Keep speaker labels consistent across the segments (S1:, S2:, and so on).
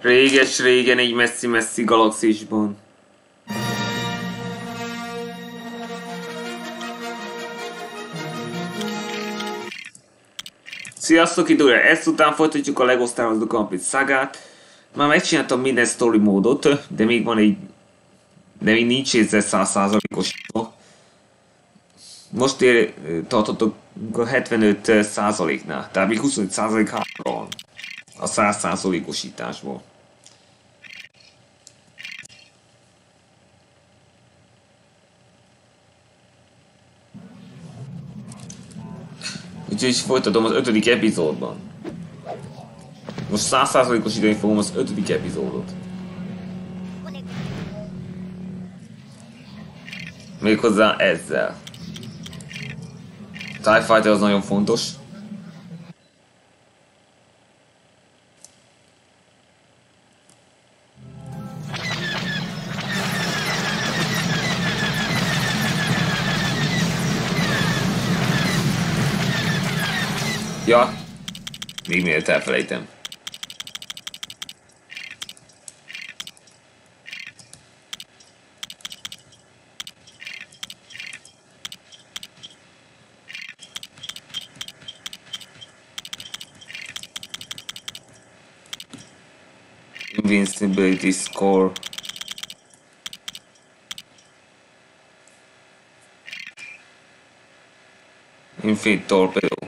S1: Réges-régen egy messzi-messzi galaxisban. Sziasztok, időre! Ezután folytatjuk a LEGO Star Wars The Complete Saga-t. Már megcsináltam minden story módot, de még van egy... De még nincs ezzel százszázalékos. Most ér, tartottok a 75 százaléknál, tehát még 25 százalék hátra van a 100 százalékosításból. Úgyhogy folytatom az ötödik epizódban. Most százszázalékosítani fogom az ötödik epizódot. Méghozzá ezzel. TIE Fighter az nagyon fontos. Ja, még miért elfelejtem. Invincibility score. Infinite torpedo.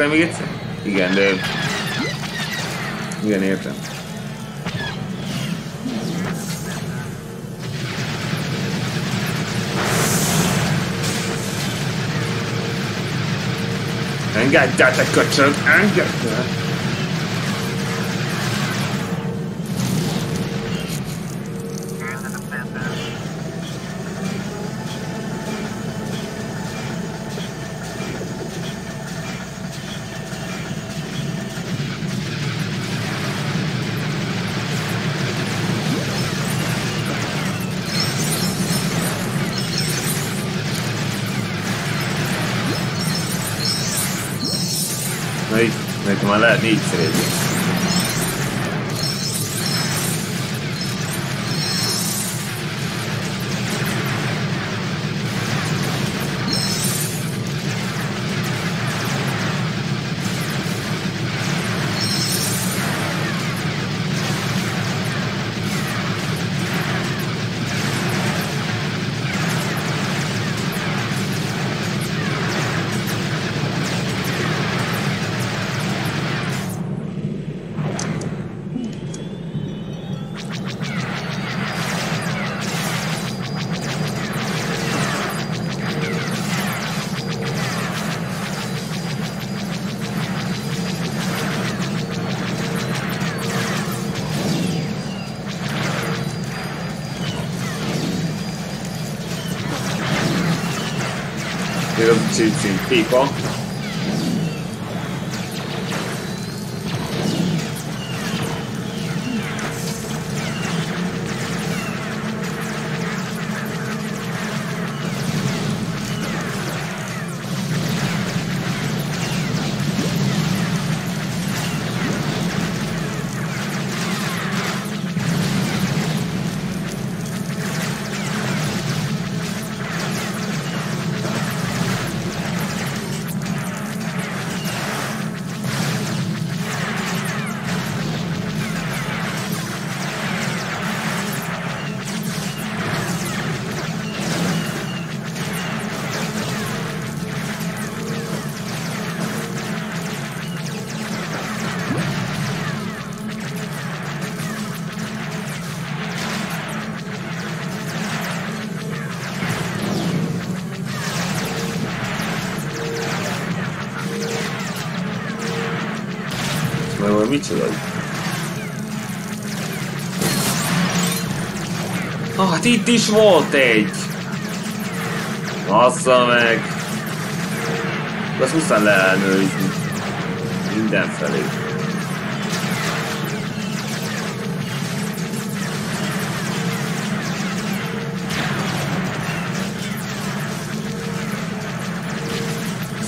S1: Rá még egyszer? Igen, de... Igen, értem. Engedd el, te köcsög! Engedd el! Itt, nekem már lehet people. Micsoda? Ah, hát itt is volt egy! Bassza meg! De azt muszáj leelnőzni. Mindenfelé.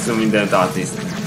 S1: Szóval mindent átnéztem.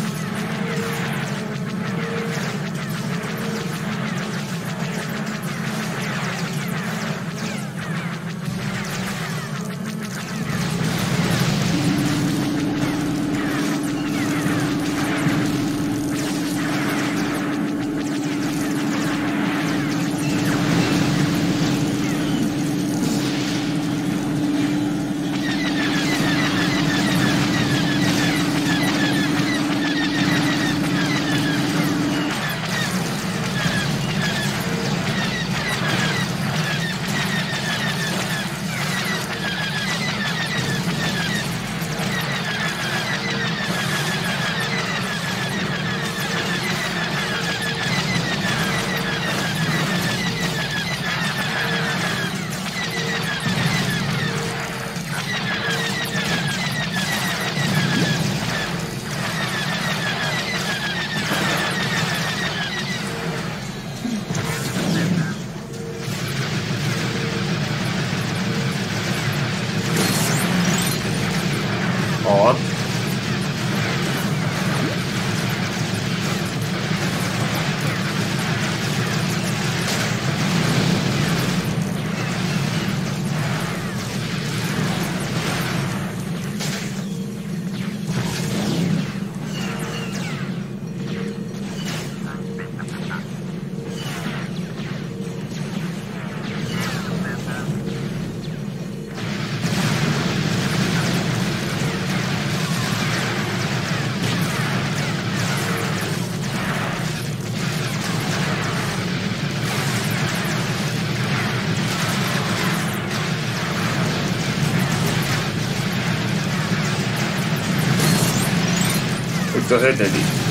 S1: Entonces entendí.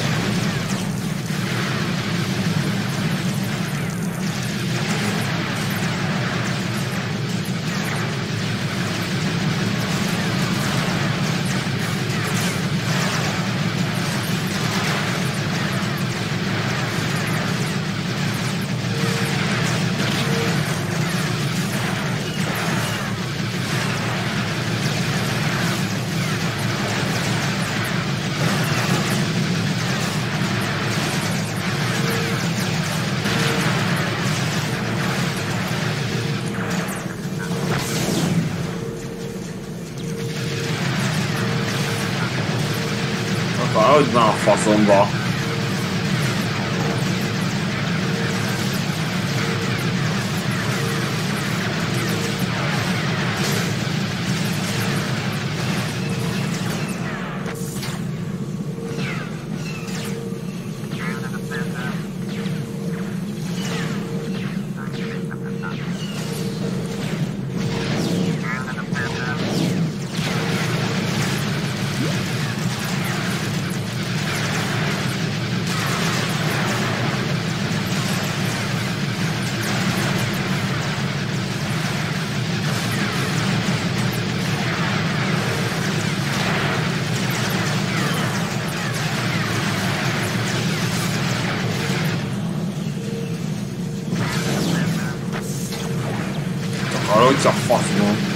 S1: Hogy a faszom?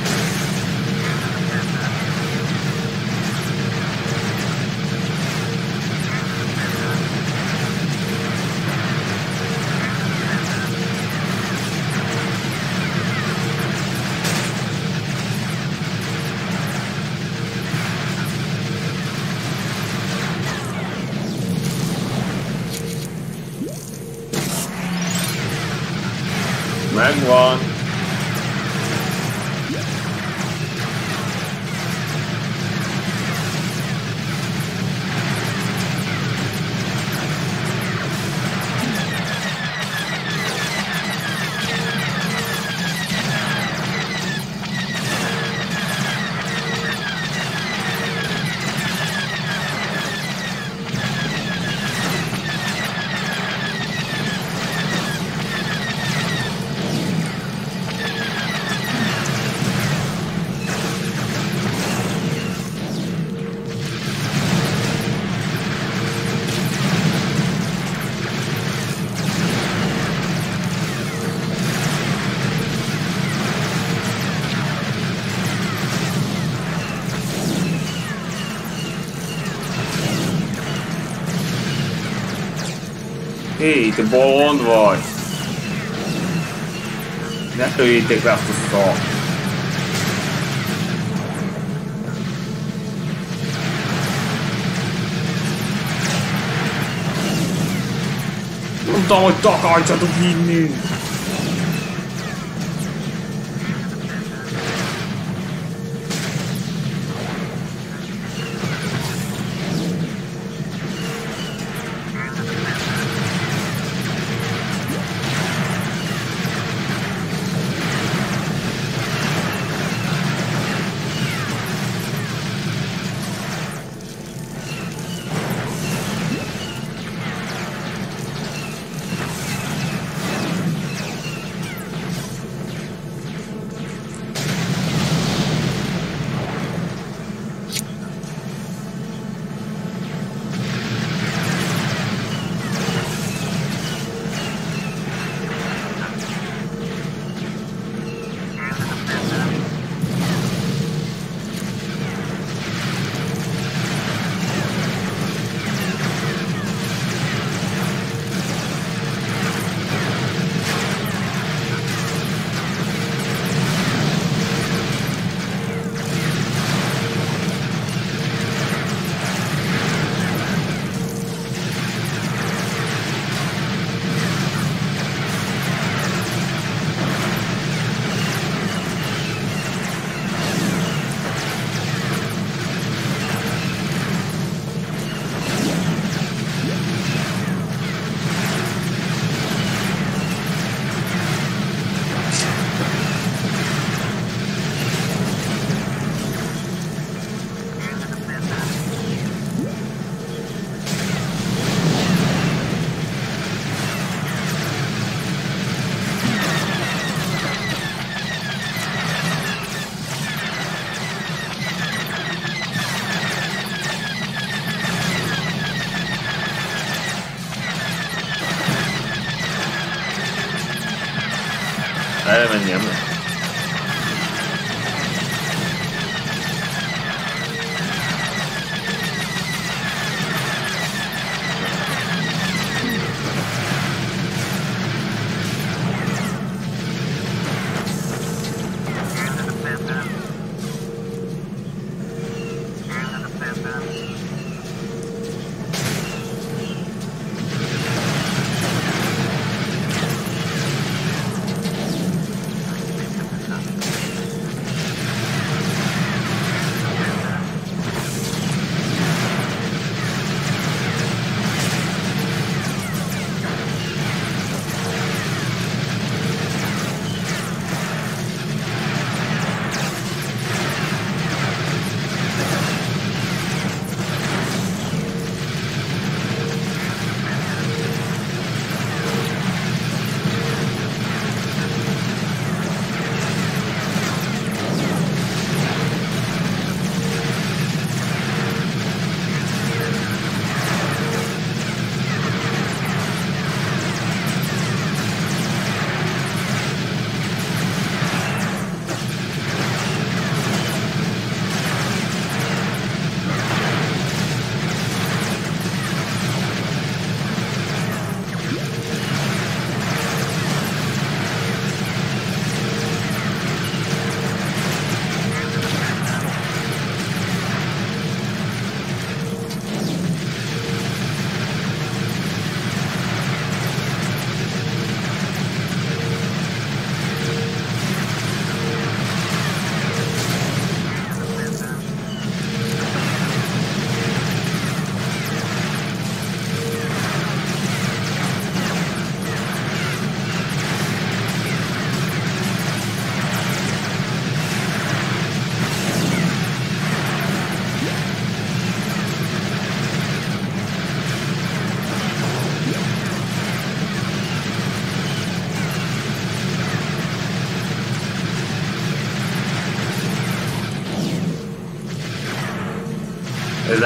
S1: Megvan. Hé, te bolond vagy! Ne öljétek le azt a szart! Mondtam, hogy takarítsatok innen!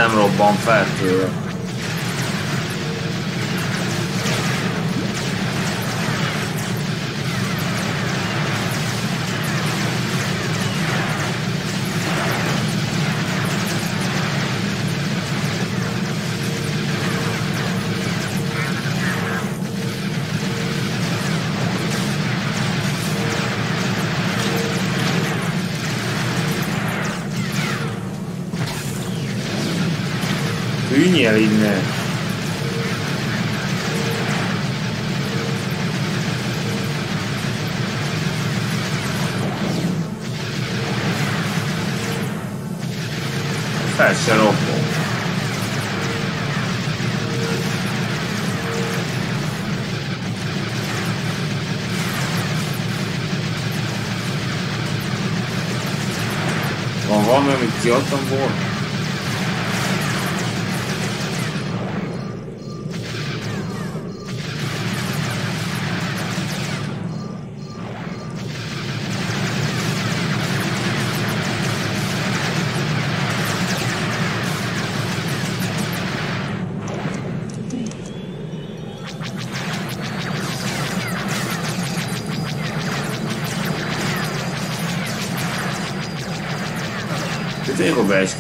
S1: Nem robban fel tőle. El innen! Fel se robban. Van valami, amit kiadtam volna?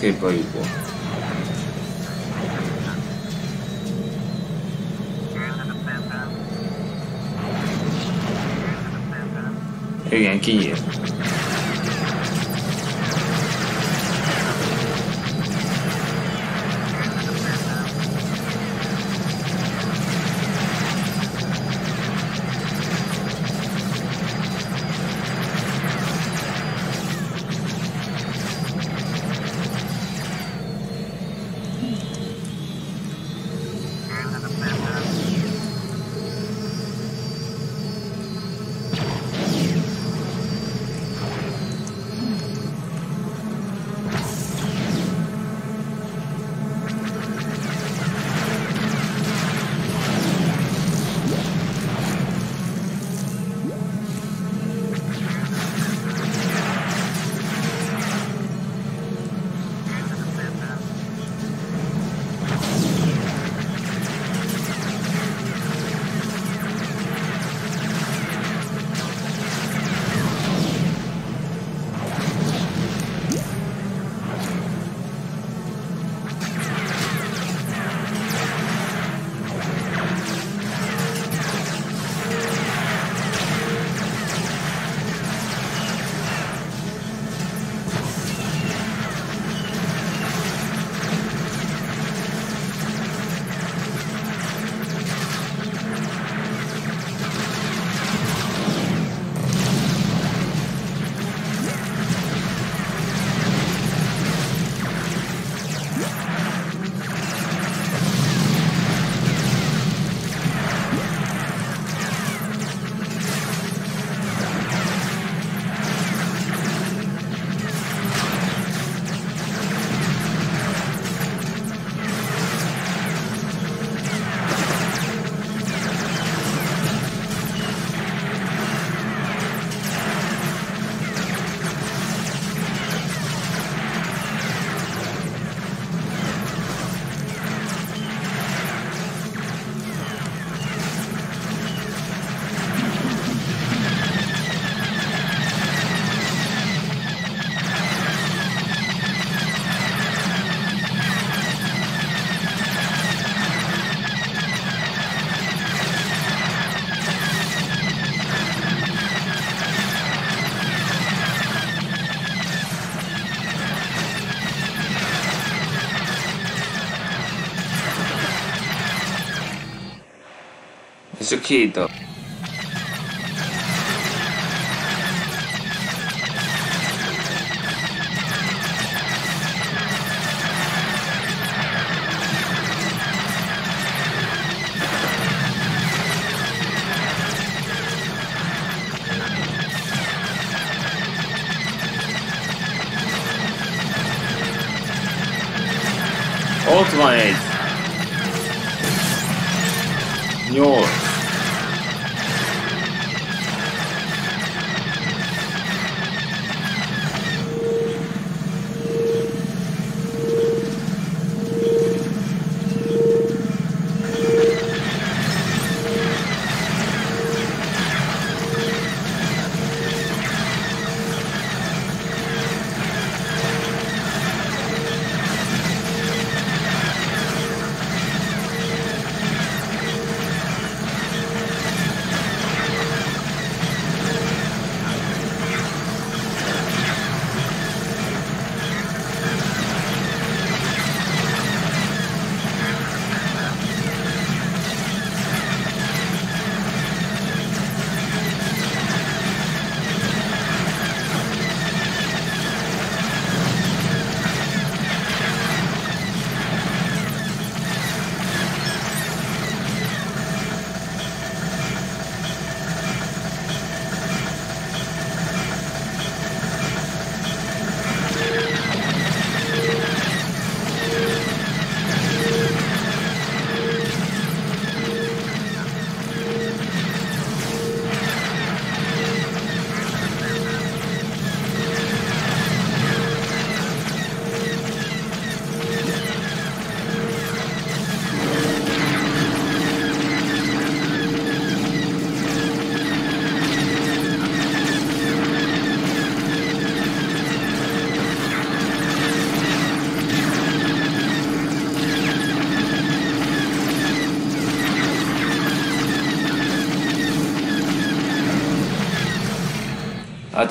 S1: 可以搏一搏有点 querido.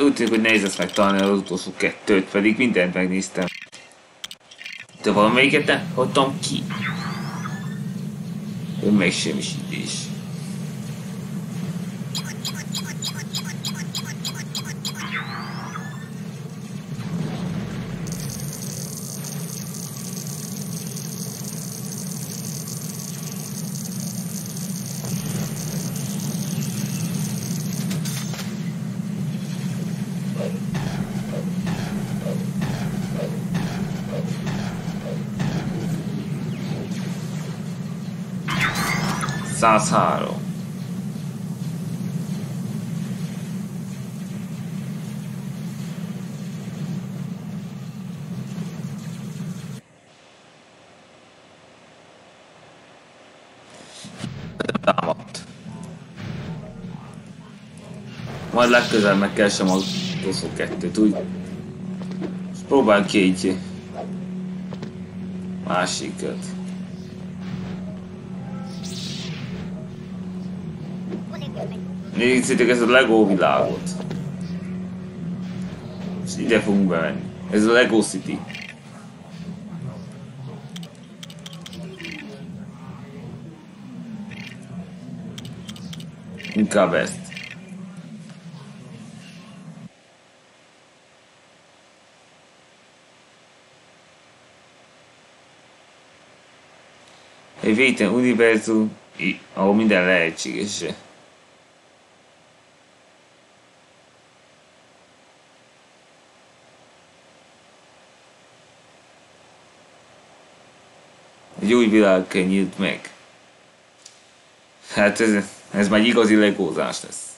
S1: hát úgy tűnik, hogy nehéz lesz megtalálni az utolsó kettőt, pedig mindent megnéztem. De valamelyiket nem hagytam ki. Ő meg semmisítés. 103. Támadt. Majd legközelebb megkeresem az 22-t, úgy? És próbálj ki egy másikat. Nézzétek ezt a Lego világot. És ide fogunk bemenni. Ez a Lego City. Inkább ezt. Egy véten univerzum, ahol minden lehetséges. Egy új világ nyílt meg. Hát ez, ez már igazi legózás lesz.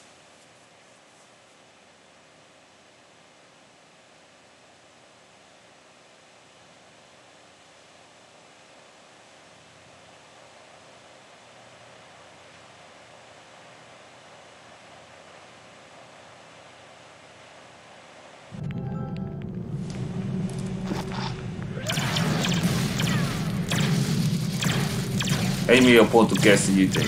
S1: Egy millió pontot kell gyűjteni.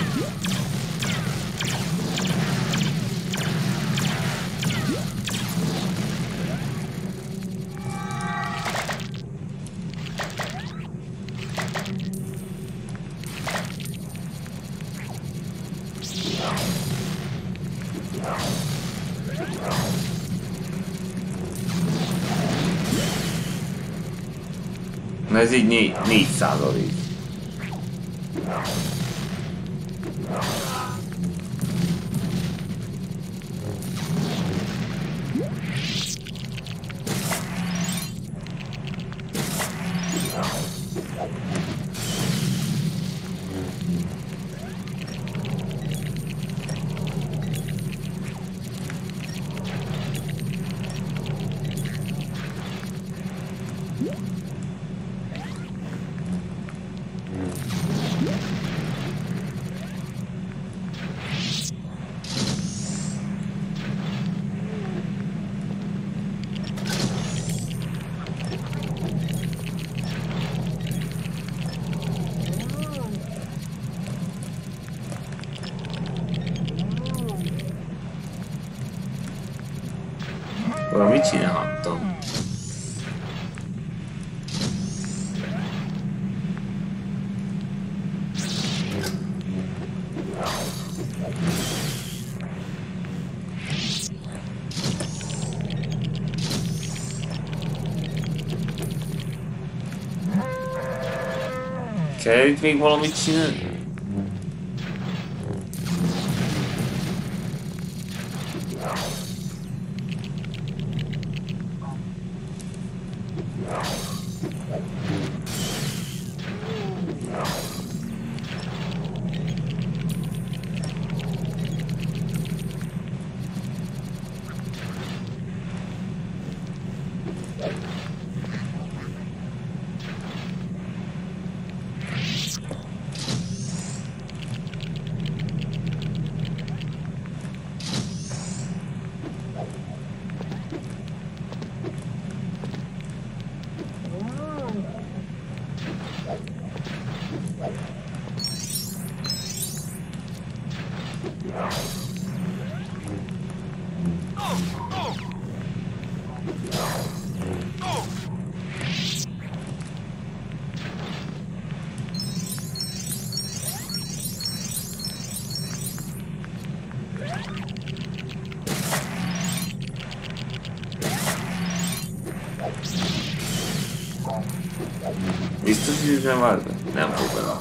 S1: Na ez így négy, négy százalék. Valamit csinálhattam. Kell itt még valamit csinálni? Biztos, hogy ez Widzisz, że. Nie ma problemu.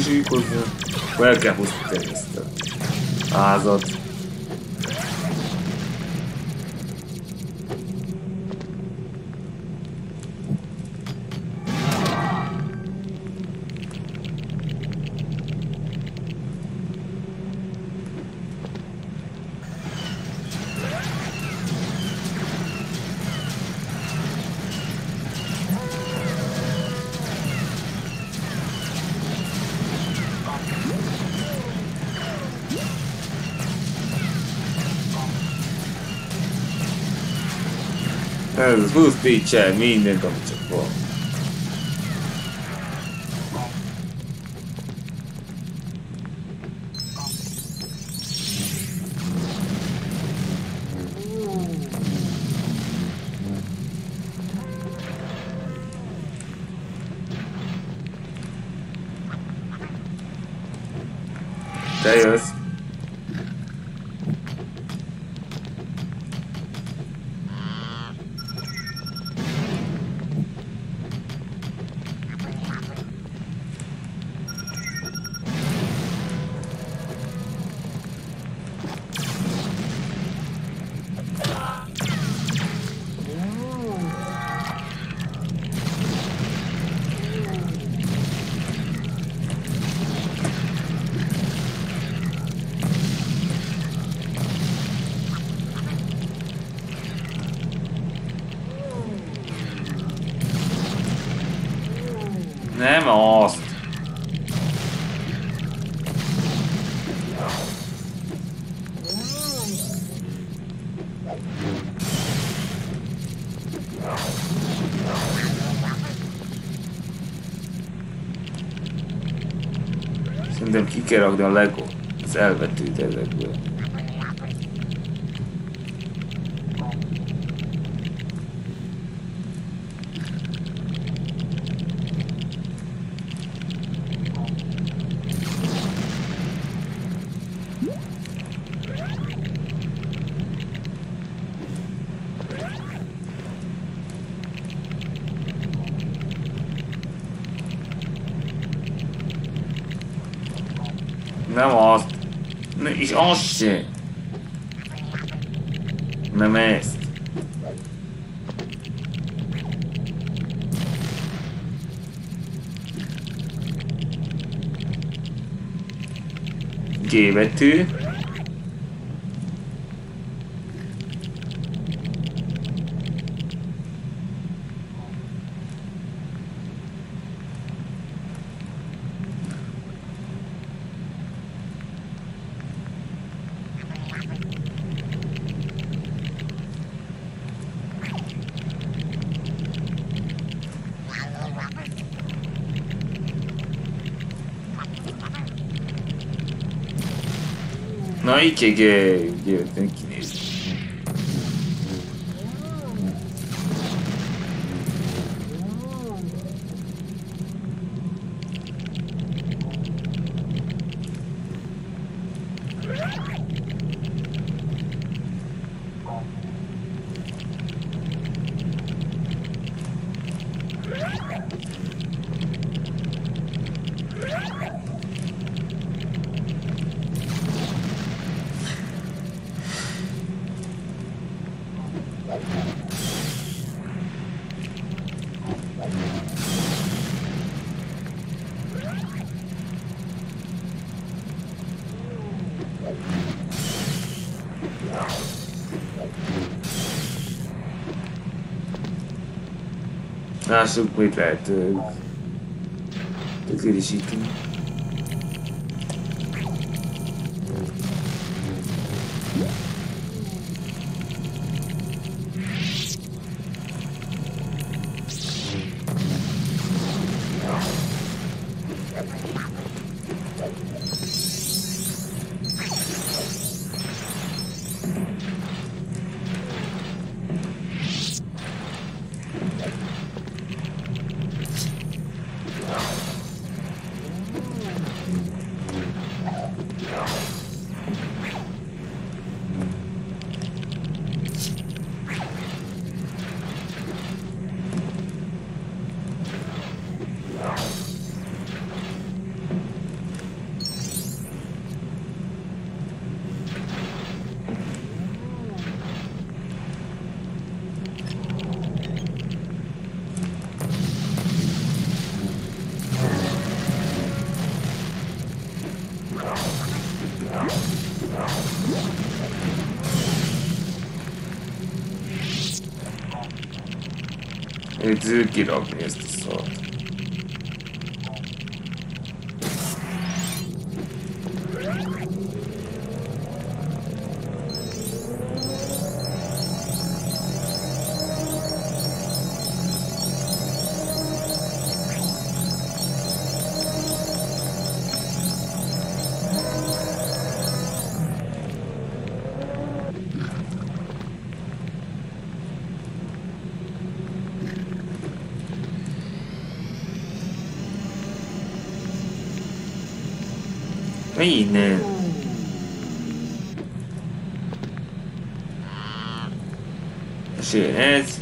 S1: Ez, akkor ezt is hozzá. Akkor el. Ez mindent, amit csak van. Szerintem ki kell rakni a Lego. Az elvetült ezekből. Nem azt. És az se. Nem ezt. G betű. Na így kell gyűjteni kinézni. Lássuk, mit lehet. ö, Acredito. Őt kirakni ezt a Innen. És jön ez.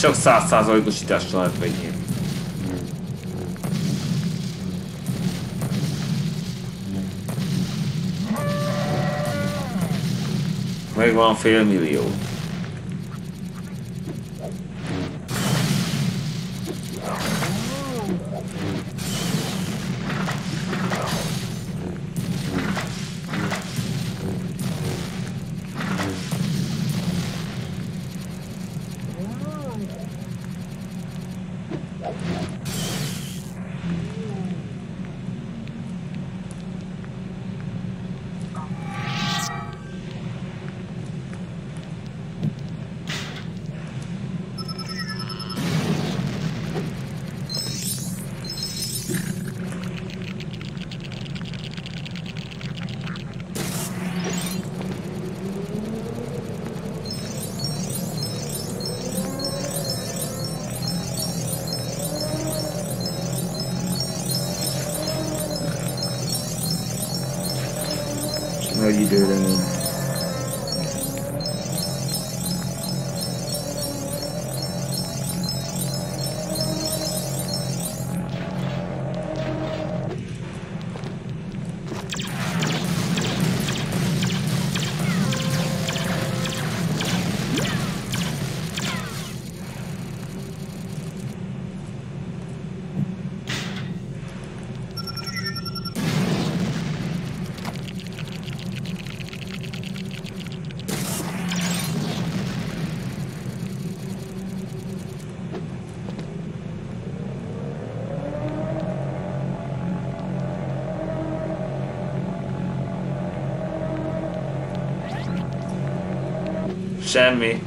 S1: Csak százszázalékosítással lehet Very well, Firmino. Millió. nagy időre még. Semmi. Ez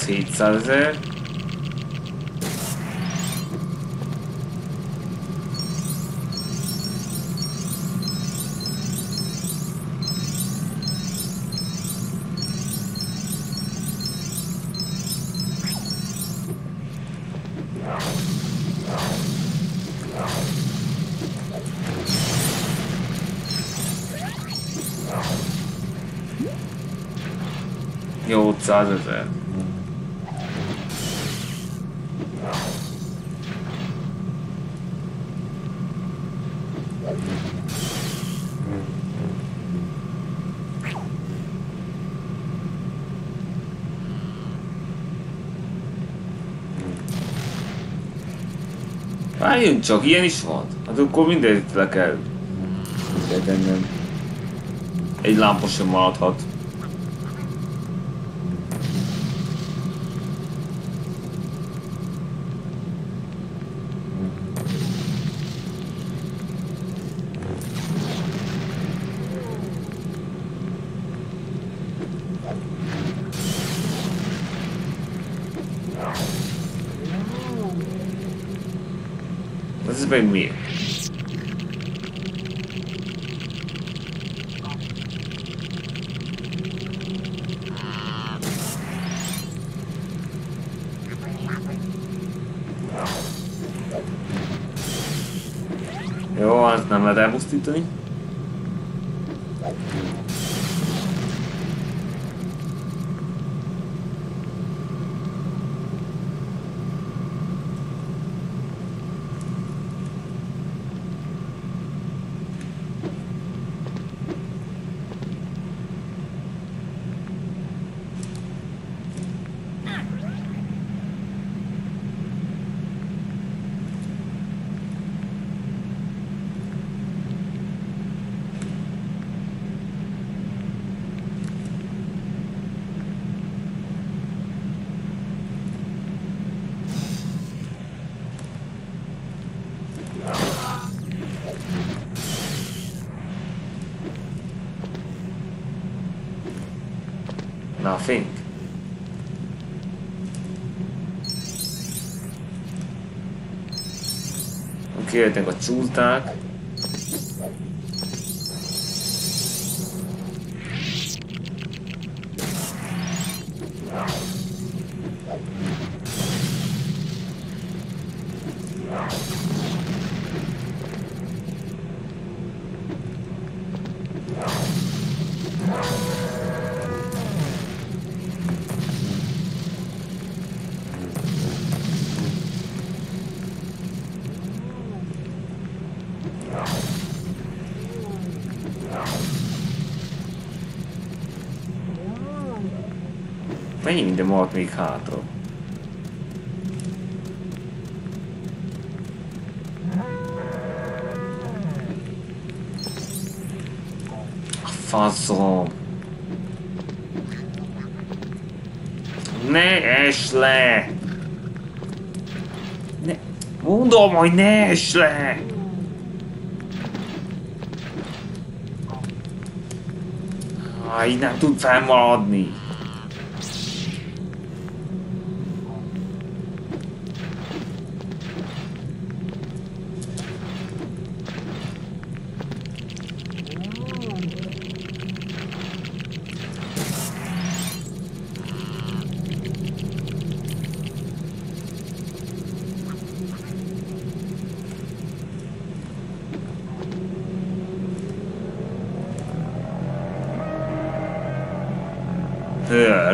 S1: those heat, does it? Várjunk csak, ilyen is van. Hát akkor mindent le kell tennem. Egy lámpa sem maradhat. Meg mi? Jó, azt nem lehet elpusztítani. Oké, okay, a csúlták. Minden maradt még hátra? Faszom! Ne es le! Ne, mondom, hogy ne es le! Ah, így nem tud felmaradni.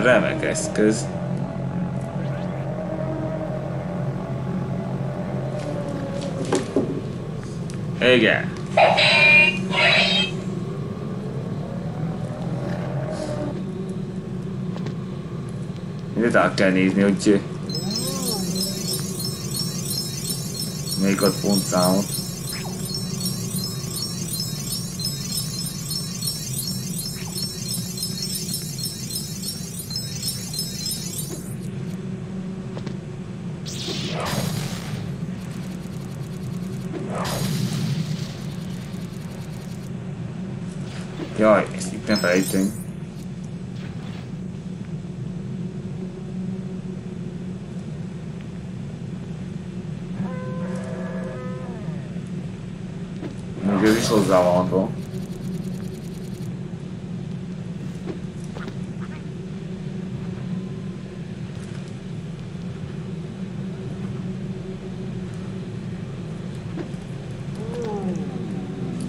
S1: Remek eszköz. Igen. Mindent kell nézni, hogy még ott pontszámot. direita, hein? Não vi isso usar lá, bom.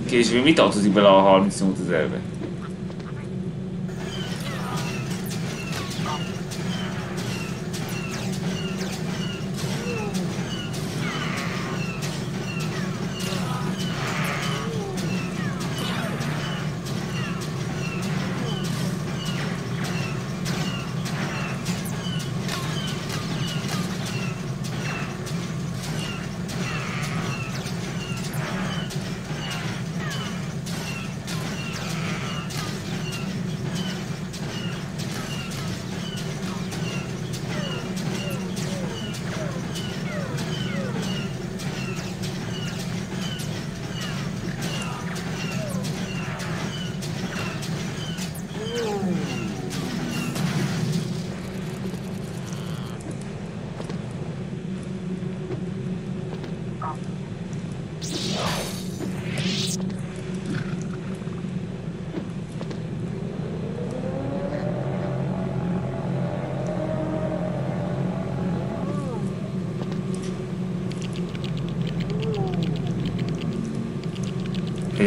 S1: Később mit tartozik bele a se ezerbe?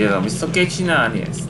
S1: Ugye, vissza kell csinálni ezt?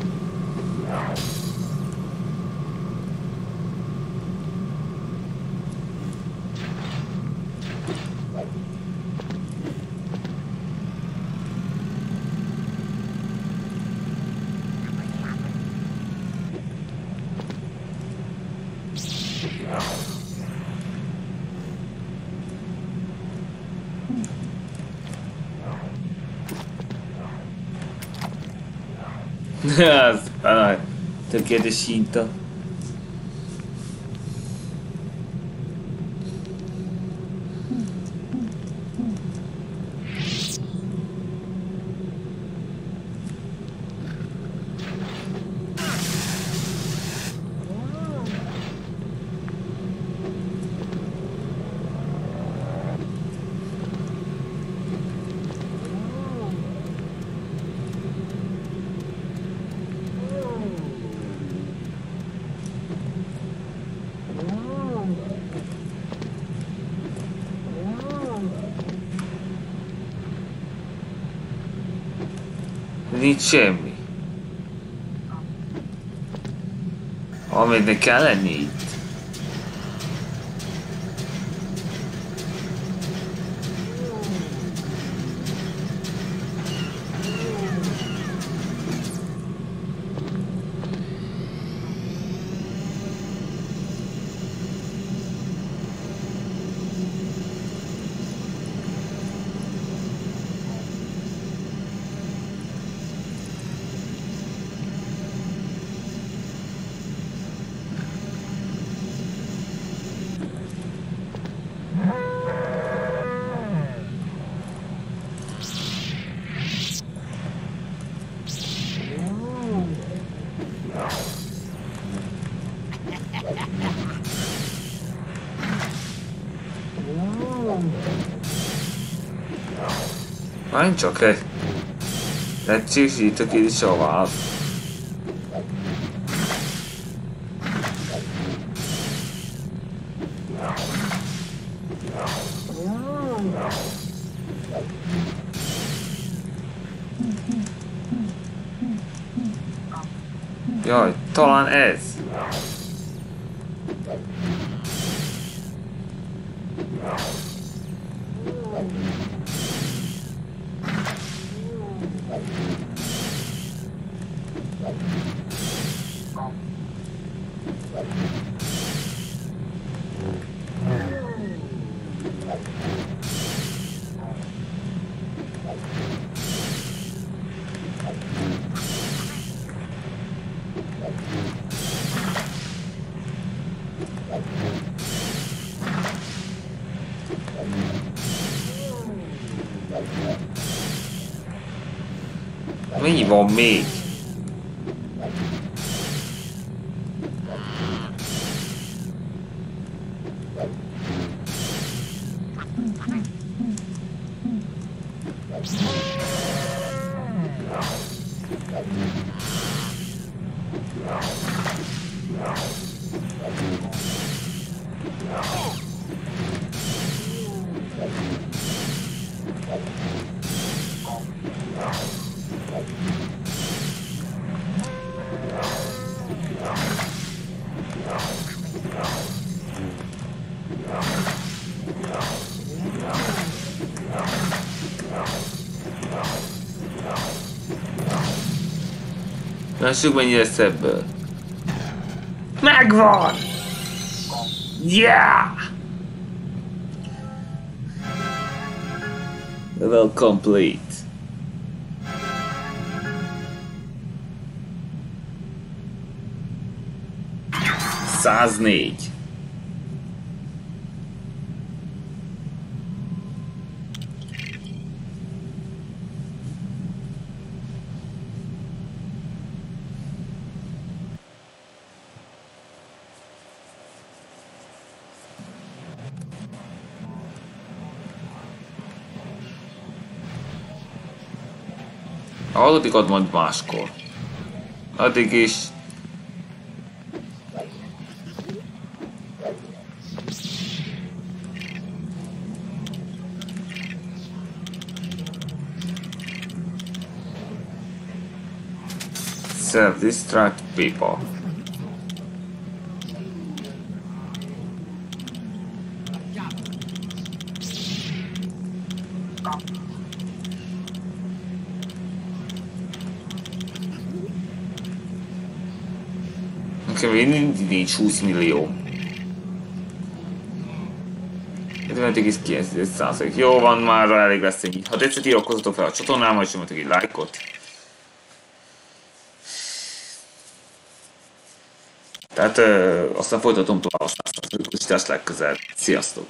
S1: Az, tökéletesítő. Nincs semmi. Aminek kell lenni itt. Ma nincs oké. Lehetségesítök így is a válasz. Jaj, talán ez. Mennyi van még? Lássuk mennyi lesz ebből. Megvan! Yeah! Level complete. Száznégy. Addig majd máskor. Addig is self-destruct people. Nekem nincs 20 millió. 75,9 százalék. Jó van, már elég lesz ennyi. Ha tetszett, iratkozzatok fel a csatornámra, és nyomatok egy lájkot. Tehát ö, aztán folytatom tovább a 100 legközelebb. Sziasztok!